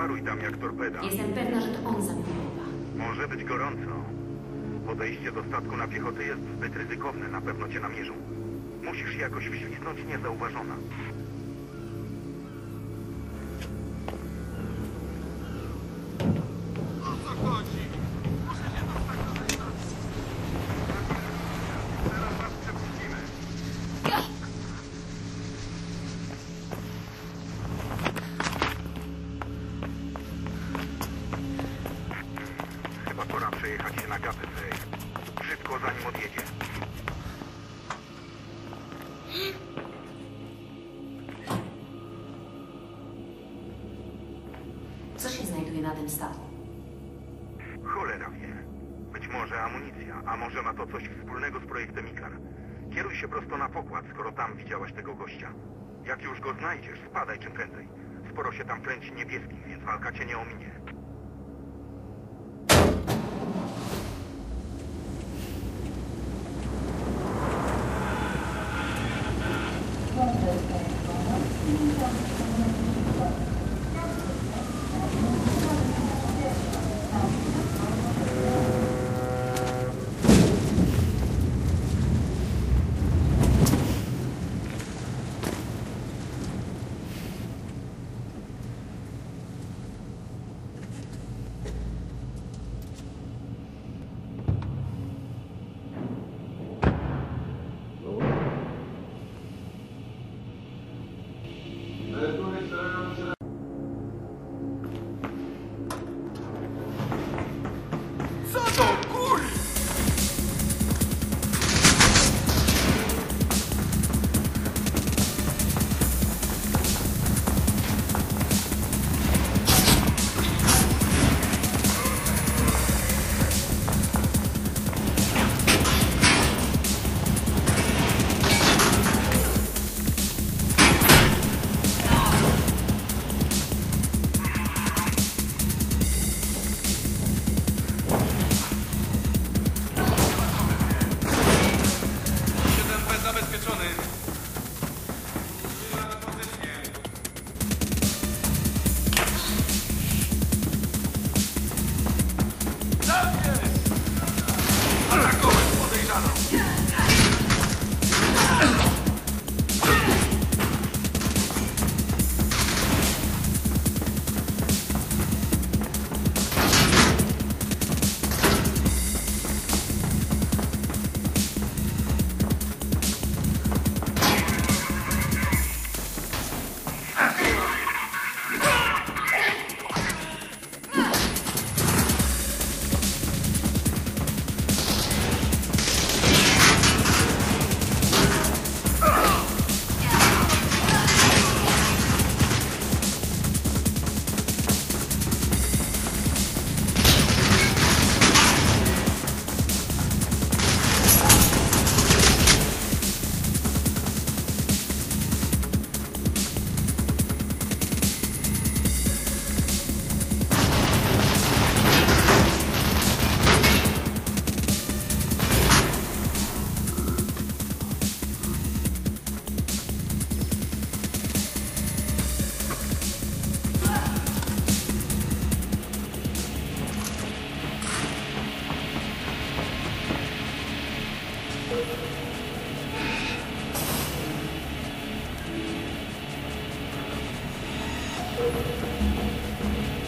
wparuj tam jak torpeda. Jestem pewna, że to on zabił. Może być gorąco. Podejście do statku na piechotę jest zbyt ryzykowne, na pewno cię namierzą. Musisz jakoś wślizgnąć niezauważona. Szybko, zanim odjedzie. Co się znajduje na tym statku? Cholera wie. Być może amunicja, a może ma to coś wspólnego z projektem Ikar. Kieruj się prosto na pokład, skoro tam widziałaś tego gościa. Jak już go znajdziesz, spadaj czym prędzej. Sporo się tam kręci niebieskich, więc walka cię nie ominie. Thank you. あっ。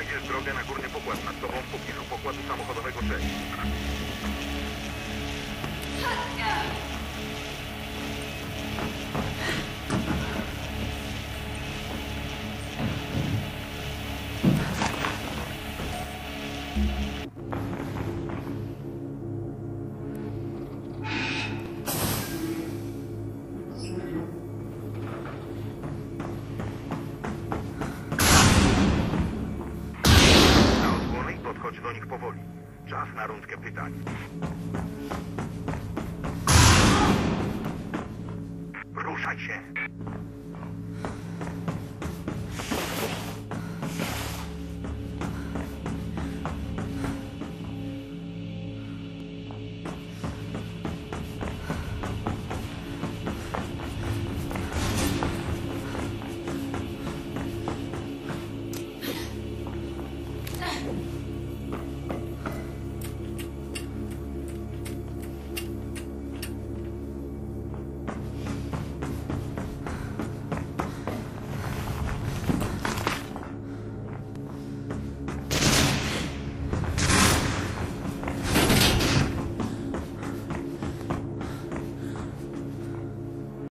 Znajdziesz drogę na górny pokład nad tobą w pobliżu pokładu samochodowego 6. Na osłony czas na rundkę pytań. Ruszaj się!